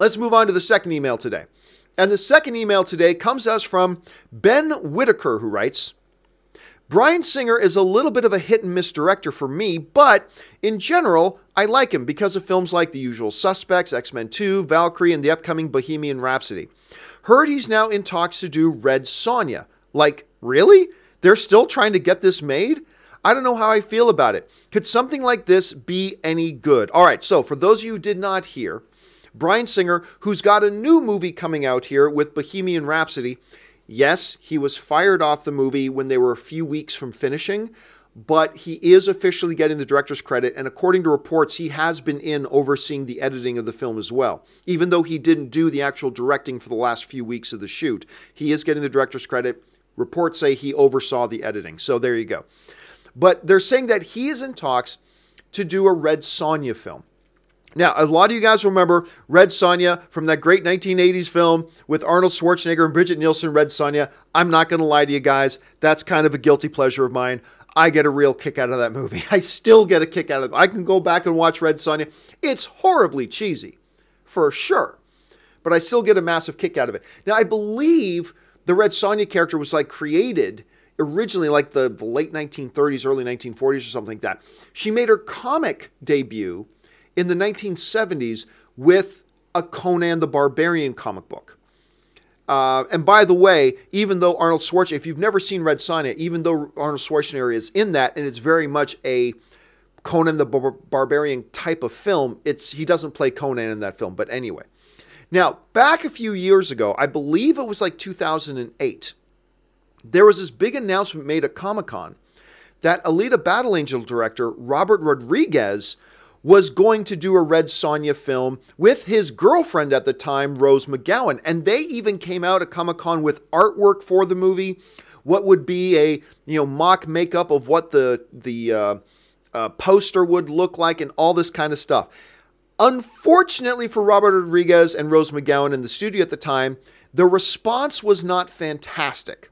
Let's move on to the second email today. And the second email today comes to us from Ben Whittaker, who writes Bryan Singer is a little bit of a hit and miss director for me, but in general, I like him because of films like The Usual Suspects, X Men 2, Valkyrie, and the upcoming Bohemian Rhapsody. Heard he's now in talks to do Red Sonja. Like, really? They're still trying to get this made? I don't know how I feel about it. Could something like this be any good? All right, so for those of you who did not hear, Bryan Singer, who's got a new movie coming out here with Bohemian Rhapsody, Yes, he was fired off the movie when they were a few weeks from finishing, but he is officially getting the director's credit. And according to reports, he has been in overseeing the editing of the film as well. Even though he didn't do the actual directing for the last few weeks of the shoot, he is getting the director's credit. Reports say he oversaw the editing. So there you go. But they're saying that he is in talks to do a Red Sonja film. Now, a lot of you guys remember Red Sonja from that great 1980s film with Arnold Schwarzenegger and Brigitte Nielsen, Red Sonja. I'm not going to lie to you guys, that's kind of a guilty pleasure of mine. I get a real kick out of that movie. I still get a kick out of it. I can go back and watch Red Sonja. It's horribly cheesy, for sure, but I still get a massive kick out of it. Now, I believe the Red Sonja character was like created originally like the, the late 1930s, early 1940s or something like that. She made her comic debut in the 1970s with a Conan the Barbarian comic book. Uh, and by the way, even though Arnold Schwarzenegger, if you've never seen Red Sonja, even though Arnold Schwarzenegger is in that, and it's very much a Conan the Bar- Barbarian type of film, it's he doesn't play Conan in that film. But anyway, now back a few years ago, I believe it was like 2008, there was this big announcement made at Comic Con that Alita Battle Angel director Robert Rodriguez was going to do a Red Sonja film with his girlfriend at the time, Rose McGowan. And they even came out at Comic Con with artwork for the movie, what would be a you know mock makeup of what the the uh, uh, poster would look like, and all this kind of stuff. Unfortunately for Robert Rodriguez and Rose McGowan in the studio at the time, the response was not fantastic.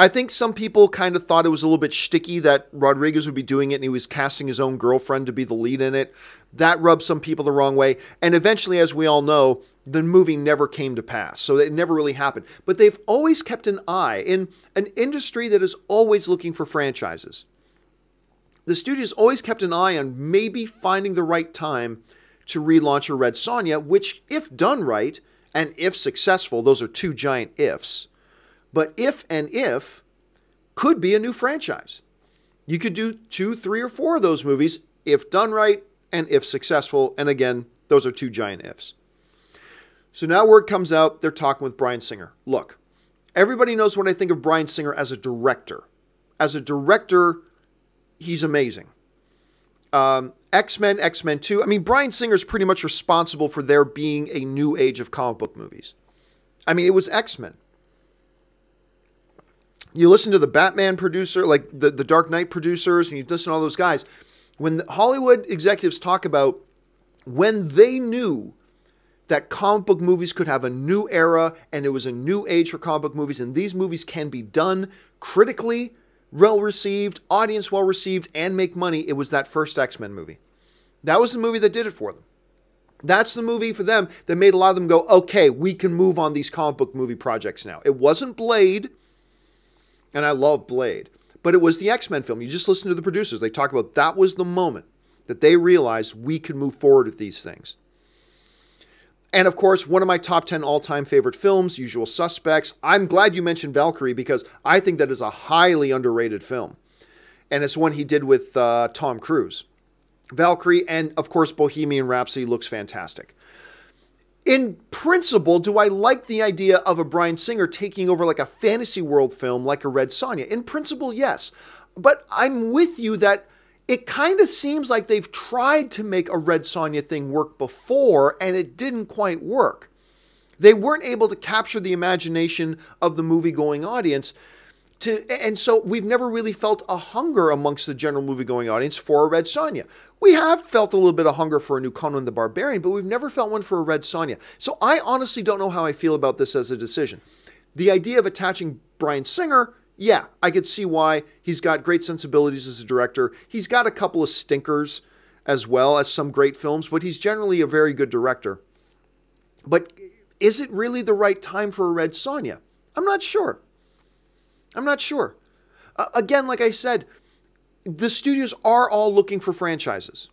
I think some people kind of thought it was a little bit sticky that Rodriguez would be doing it and he was casting his own girlfriend to be the lead in it. That rubbed some people the wrong way. And eventually, as we all know, the movie never came to pass. So it never really happened. But they've always kept an eye in an industry that is always looking for franchises. The studio's always kept an eye on maybe finding the right time to relaunch a Red Sonja, which, if done right, and if successful, those are two giant ifs but if and if could be a new franchise. You could do two, three, or four of those movies if done right and if successful. And again, those are two giant ifs. So now word comes out, they're talking with Bryan Singer. Look, everybody knows what I think of Bryan Singer as a director. As a director, he's amazing. Um, X Men, X Men 2. I mean, Bryan Singer is pretty much responsible for there being a new age of comic book movies. I mean, it was X Men you listen to the Batman producer, like the, the Dark Knight producers, and you listen to all those guys. When Hollywood executives talk about when they knew that comic book movies could have a new era and it was a new age for comic book movies, and these movies can be done critically well received, audience well received, and make money, it was that first X Men movie. That was the movie that did it for them. That's the movie for them that made a lot of them go, okay, we can move on these comic book movie projects now. It wasn't Blade and I love Blade. But it was the X Men film. You just listen to the producers. They talk about that was the moment that they realized we could move forward with these things. And of course, one of my top 10 all time favorite films, Usual Suspects. I'm glad you mentioned Valkyrie because I think that is a highly underrated film. And it's one he did with uh, Tom Cruise. Valkyrie, and of course, Bohemian Rhapsody looks fantastic in principle, do I like the idea of a Bryan Singer taking over like a fantasy world film like a Red Sonja? In principle, yes. But I'm with you that it kind of seems like they've tried to make a Red Sonja thing work before and it didn't quite work. They weren't able to capture the imagination of the movie going audience to, and so we've never really felt a hunger amongst the general movie-going audience for a Red Sonja. We have felt a little bit of hunger for a new Conan the Barbarian, but we've never felt one for a Red Sonja. So I honestly don't know how I feel about this as a decision. The idea of attaching Bryan Singer, yeah, I could see why. He's got great sensibilities as a director. He's got a couple of stinkers as well as some great films, but he's generally a very good director. But is it really the right time for a Red Sonja? I'm not sure. I'm not sure. Uh, again, like I said, the studios are all looking for franchises.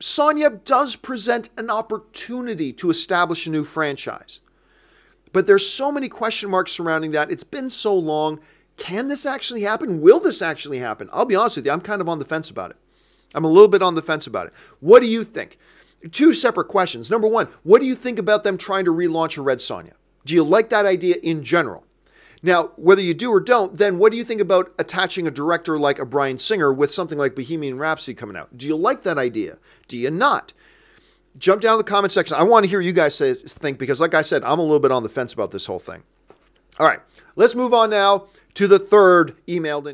Sonja does present an opportunity to establish a new franchise. But there's so many question marks surrounding that. It's been so long. Can this actually happen? Will this actually happen? I'll be honest with you, I'm kind of on the fence about it. I'm a little bit on the fence about it. What do you think? Two separate questions. Number one, what do you think about them trying to relaunch a Red Sonja? Do you like that idea in general? Now, whether you do or don't, then what do you think about attaching a director like a Bryan Singer with something like Bohemian Rhapsody coming out? Do you like that idea? Do you not? Jump down in the comment section. I want to hear you guys say, think because, like I said, I'm a little bit on the fence about this whole thing. All right, let's move on now to the third emailed in.